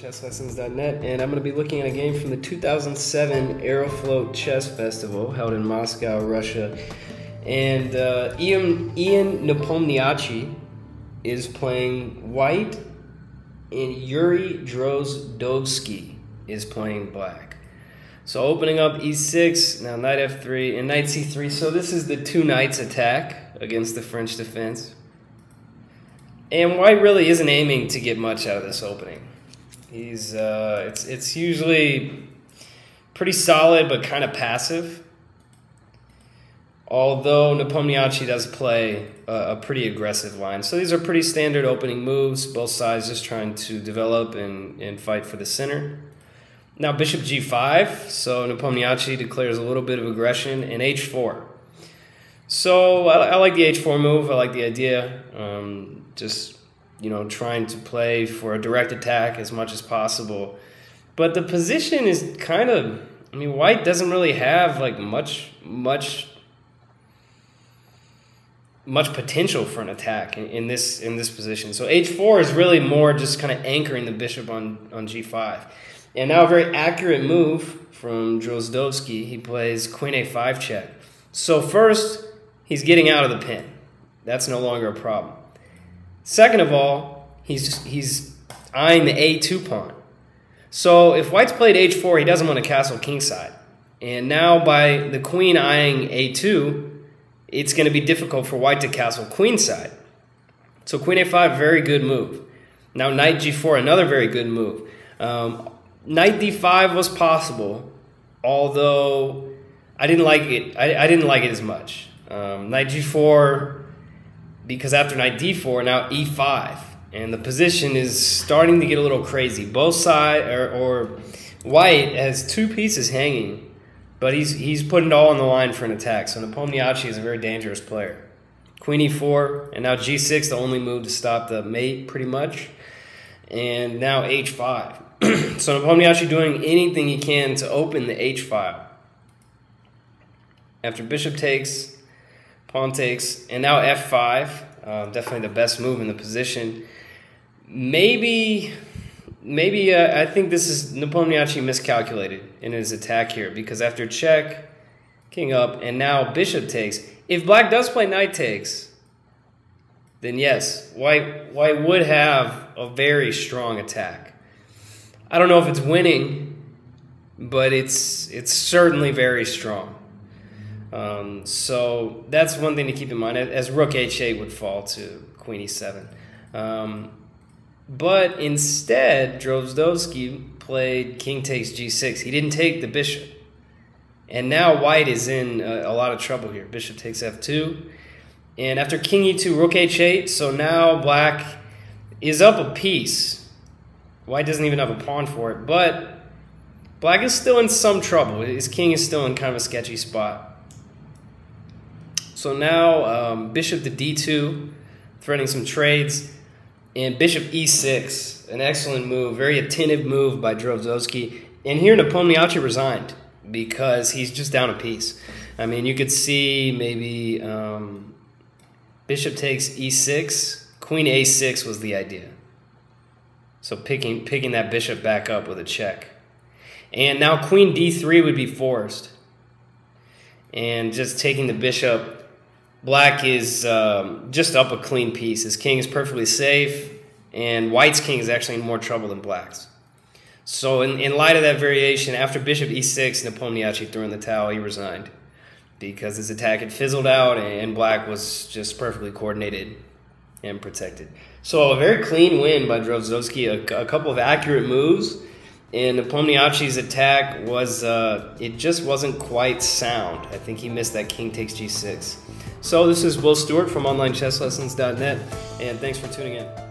chesslessons.net, and I'm going to be looking at a game from the 2007 Aeroflot Chess Festival held in Moscow, Russia. And uh, Ian, Ian is playing white, and Yuri Drozdovskij is playing black. So opening up e6, now knight f3, and knight c3. So this is the two knights attack against the French defense. And White really isn't aiming to get much out of this opening. He's uh, it's it's usually pretty solid but kind of passive. Although Nepomniachtchi does play a, a, pretty aggressive line. So these are pretty standard opening moves, both sides just trying to develop and, and fight for the center. Now bishop g5, so Nepomniachtchi declares a little bit of aggression, in h4. So I, I like the h4 move, I like the idea. Um, just you know trying to play for a direct attack as much as possible. But the position is kind of I mean white doesn't really have like much much much potential for an attack in, in this in this position. So h4 is really more just kind of anchoring the bishop on on g5. And now a very accurate move from Drozdovskij. He plays queen a5 check. So first, he's getting out of the pin. That's no longer a problem. Second of all, he's he's eyeing the a2 pawn. So if white's played h4, he doesn't want to castle kingside. And now by the queen eyeing a2, it's going to be difficult for white to castle queenside. So queen a5, very good move. Now knight g4, another very good move. Um, knight d5 was possible, although I didn't like it. I, I didn't like it as much. Um, knight g4 because after knight d4, now e5. And the position is starting to get a little crazy. Both side or, or white has two pieces hanging, but he's he's putting it all on the line for an attack. So Nepomniachtchi is a very dangerous player. Queen e4, and now g6, the only move to stop the mate, pretty much. And now h5. so Nepomniachtchi doing anything he can to open the h file. After bishop takes, Pawn takes, and now f5. Uh, definitely the best move in the position. Maybe, maybe uh, I think this is Nepomniachtchi miscalculated in his attack here because after check, king up, and now bishop takes. If black does play knight takes, then yes, white white would have a very strong attack. I don't know if it's winning, but it's it's certainly very strong. Um, so that's one thing to keep in mind as rook h8 would fall to queen e7. Um, but instead, Drozdovskij played king takes g6. He didn't take the bishop. And now white is in a, a lot of trouble here. Bishop takes f2. And after king e2, rook h8, so now black is up a piece. White doesn't even have a pawn for it, but black is still in some trouble. His king is still in kind of a sketchy spot. So now um, bishop to d2, threatening some trades, and bishop e6, an excellent move, very attentive move by Drozdovskij. And here Nepomniachtchi resigned because he's just down a piece. I mean, you could see maybe um, bishop takes e6, queen a6 was the idea. So picking picking that bishop back up with a check. And now queen d3 would be forced. And just taking the bishop Black is um, just up a clean piece. His king is perfectly safe, and white's king is actually in more trouble than black's. So in, in light of that variation, after bishop e6, Nepomniachtchi threw in the towel, he resigned because his attack had fizzled out and black was just perfectly coordinated and protected. So a very clean win by Drozdovskij, a, a couple of accurate moves, and Nepomniachtchi's attack was, uh, it just wasn't quite sound. I think he missed that king takes g6. So this is Will Stewart from OnlineChessLessons.net, and thanks for tuning in.